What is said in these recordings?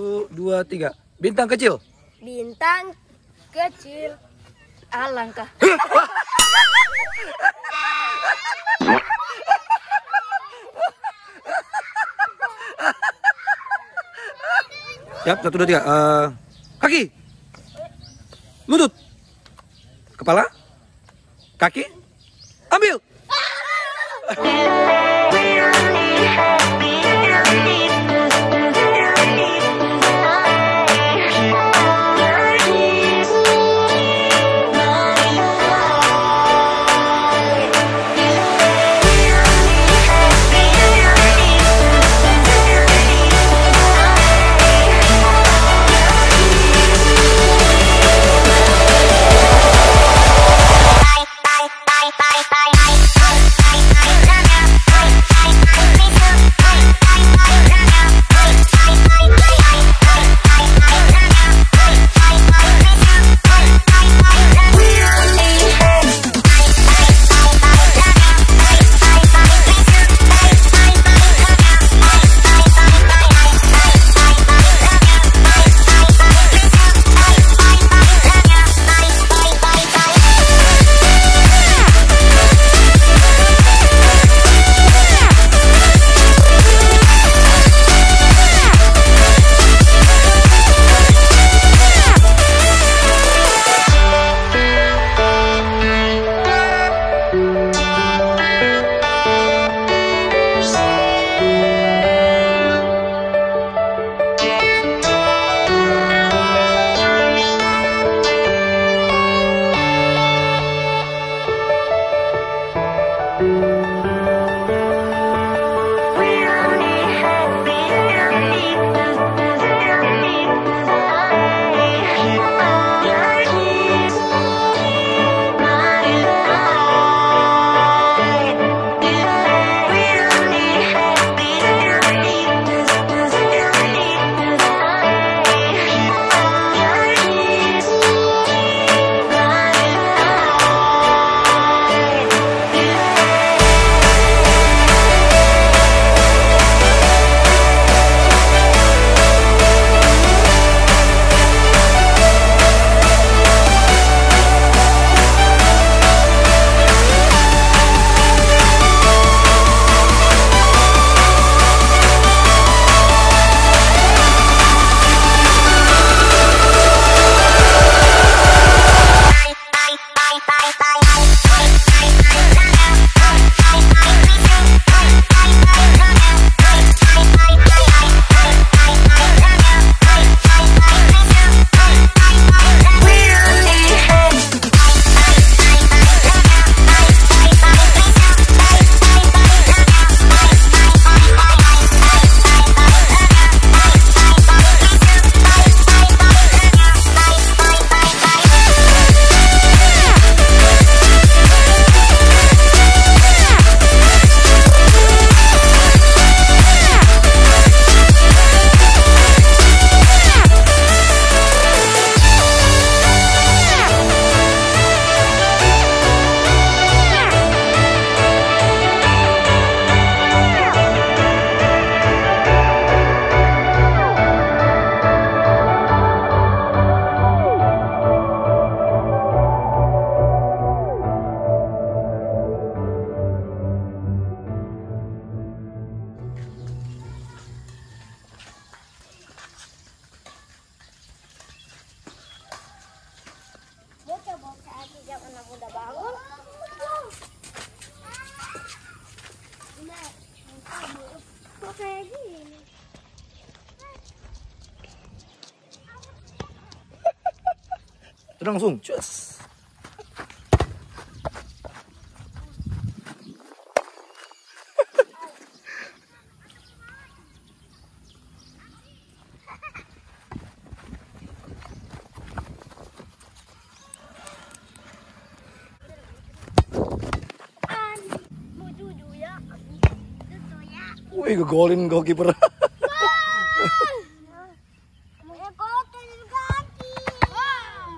Satu, dua, tiga. Bintang kecil. Bintang kecil. Alangkah. Siap, satu, dua, tiga. Eh, kaki. Lutut. Kepala. Kaki. Ambil. jam anak muda bangun. Kok kayak gini? Langsung. Cus. Wih, ngegolin goalkeeper.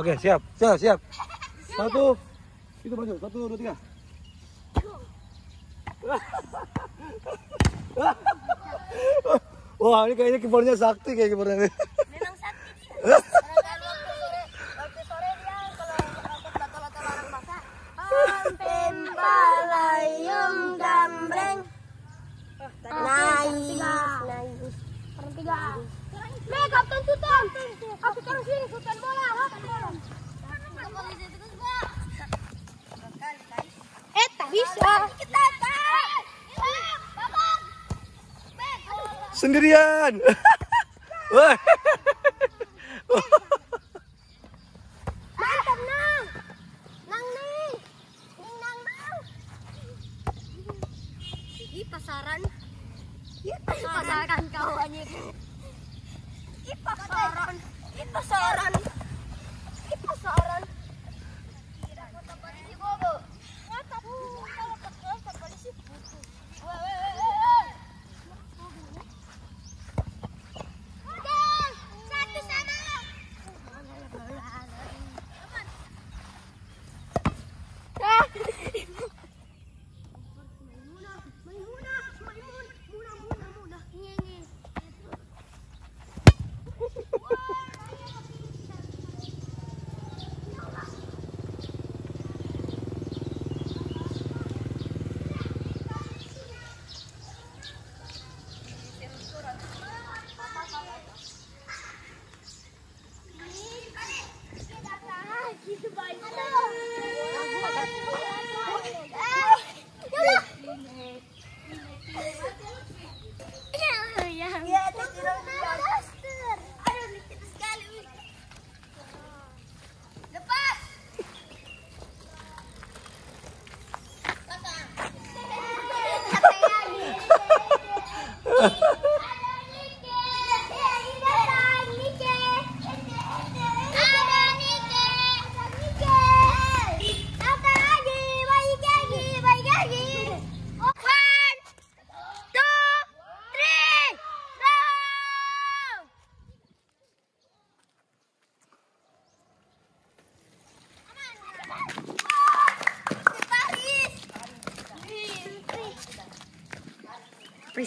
Oke, siap. Siap, siap. Satu. Itu maju. Satu, dua, tiga. Wah, ini kayaknya kipernya sakti kayak kipernya. Bisa. Kita Sendirian. Wah. Mantap, Nang. Nang nih. Ning nang nang. Di pasaran. Pasaran kawannya. Pasaran. Pasaran.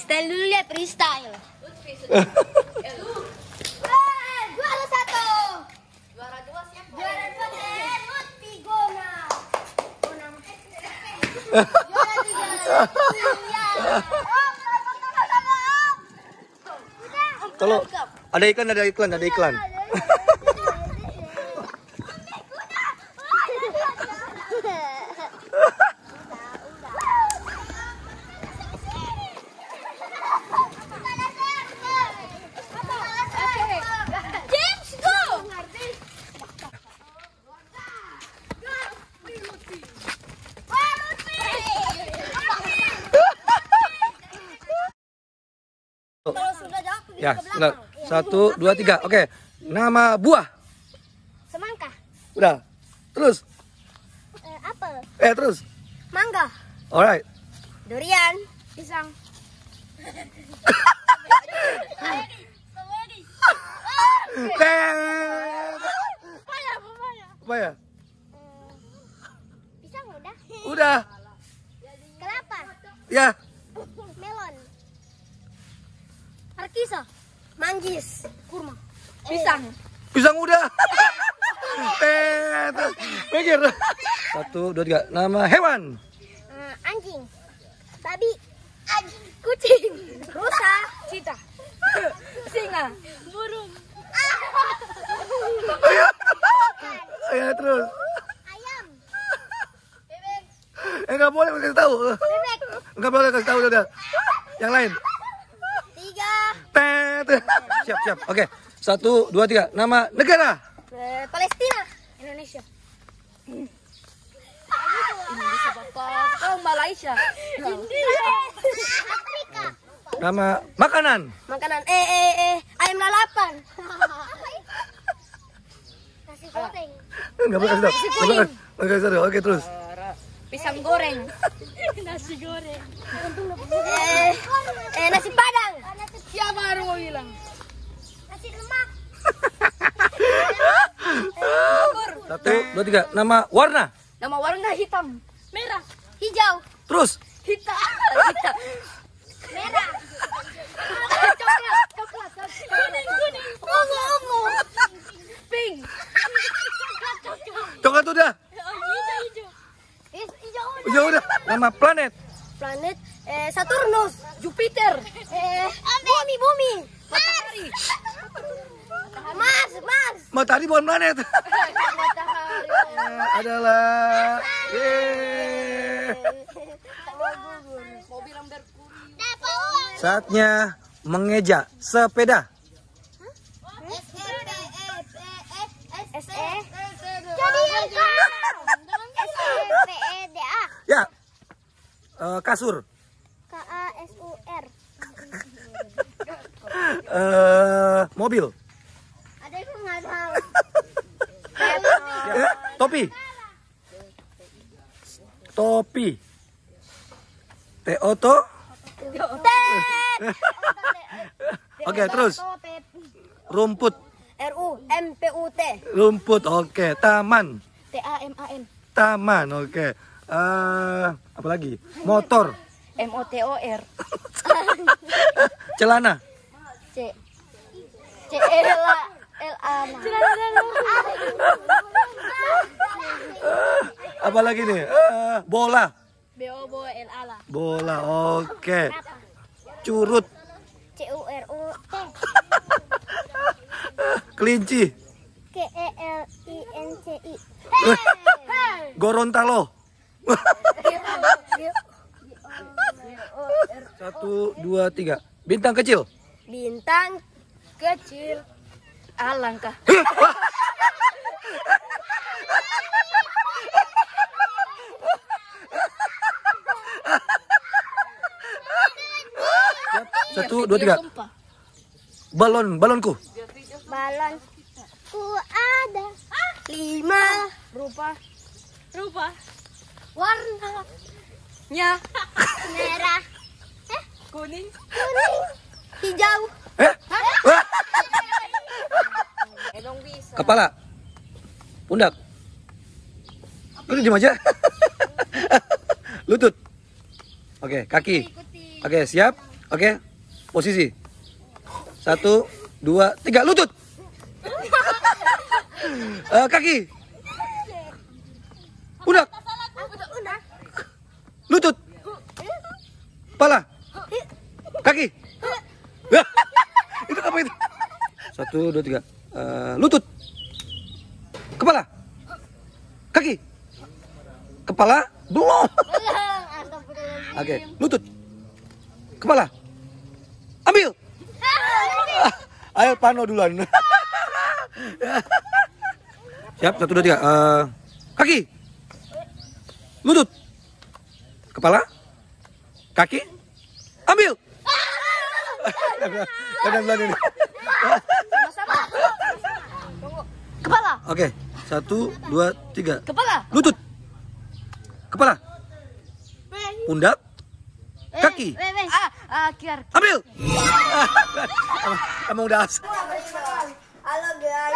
Freestyle dulu ya, freestyle. Juara satu. Juara dua siapa? Juara dua Helmut Tigona. Juara tiga. Om, selamat tinggal sama Om. Udah. Kalau ada iklan, ada iklan, ada iklan. Ya, belakang. Satu, dua, tiga. Oke. Nama buah. Semangka. Udah. Terus. Eh, apel. Eh, terus. Mangga. Alright. Durian. Pisang. Eh, Paya, paya. Apa ya? Pisang udah. Udah. Kelapa. Ya. Melon. Arkisa. Manggis. Kurma. Pisang. Pisang udah. Eh, tuh. Mikir. Satu, dua, tiga. Nama hewan. Eh, anjing. Babi. Anjing. Kucing. Rusa. Cita. Singa. Burung. Ya, terus. Ayam. Eh, nggak boleh kasih tahu. Bebek. Nggak boleh kasih tahu udah. Yang lain. Tiga. Tet. Siap, siap. Oke. Satu, dua, tiga. Nama negara. Eh, Palestina. Indonesia. Oh, Malaysia. Afrika. Nama makanan. Makanan eh eh eh ayam lalapan. Nasi goreng. Nggak boleh boleh kasih tahu. Oke, terus. Pisang goreng. Eh, eh nasi padang. Siapa baru mau bilang? Nasi lemak. Satu, dua, tiga. Nama warna. Nama warna hitam. Merah. Hijau. Terus. Hitam. Hitam. Merah. Coklat. Ungu, ungu. Pink. Coklat udah. Hijau. Udah. Nama planet. Planet eh, Saturnus. Jupiter. Eh, bumi, bumi. Matahari. Mars, Mars. Matahari bukan planet. Matahari. adalah Yeay. Mobil yang berkuri. Saatnya mengeja sepeda. Ya. Eh, kasur. K A S U R. Mobil. Ada yang. Ya, topi. Topi. Teoto. Oke, terus. Rumput. R U M P U T Rumput. Oke, taman. T A M A N. Taman. Oke. Eh, apa lagi? Motor. M O T O R. Celana. C. C L A L A. Apa lagi nih? Eh, bola. B O B L A lah. Bola. Oke. Curut. C U R U Kelinci. K E L I N C I Gorontalo. Satu, dua, tiga. Bintang kecil. Bintang Kecil. Alangkah. Satu, dua, tiga. Balon, balonku. balon ku ada lima Rupa. Rupa. warna Nya. merah Kuning. kuning hijau Eh, wah, Emang bisa. kepala. Pundak. Lu diam aja. Lutut. Oke, kaki. Oke, siap. Oke, posisi. Satu, dua, tiga. Lutut. Eh, kaki. Pundak. Lutut. Kepala. Kaki. itu apa itu? Satu, dua, tiga. Eh, lutut. Kepala. Kaki. Kepala. Belum. Oke, lutut. Kepala. Ambil. Ayo pano duluan. Siap, satu, dua, tiga. Eh, kaki. Lutut. Kepala. Kaki. Ambil. Duluan ini. Kepala. Oke, satu, dua, tiga. Kepala. Lutut. Kepala. Pundak. Kaki. Ah, ah, kiar. Ambil. emang, emang udah. Halo guys.